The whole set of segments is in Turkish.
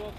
год,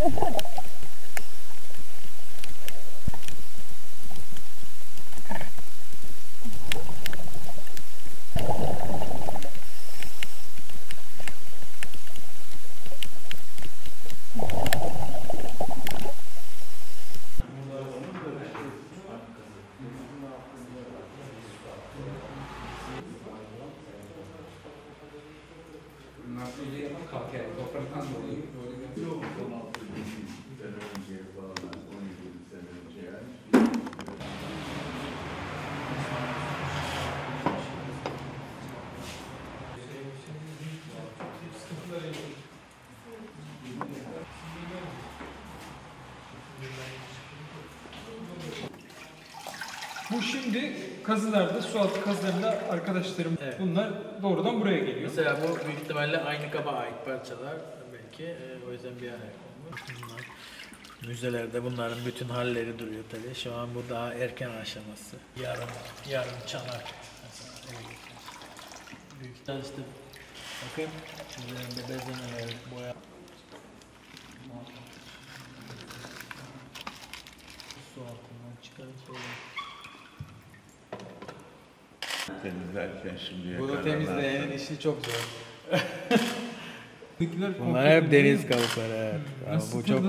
Gracias. Bu şimdi kazılarda, su altı kazılarında arkadaşlarım Evet. bunlar doğrudan buraya geliyor. Mesela bu büyük ihtimalle aynı kaba ait parçalar belki e, o yüzden bir araya konmuş. Bunlar müzelerde bunların bütün halleri duruyor tabii. Şu an bu daha erken aşaması. Yarım, yarım çanak mesela. öyle geçiyor. Büyük ihtimalle işte bakın üzerinde bezemeler, boya. Su altından çıkan şeyler. Temizlerken şimdiye Bunu temizleyenin işi çok zor. Bunlar hep deniz kabukları evet. Ama bu çok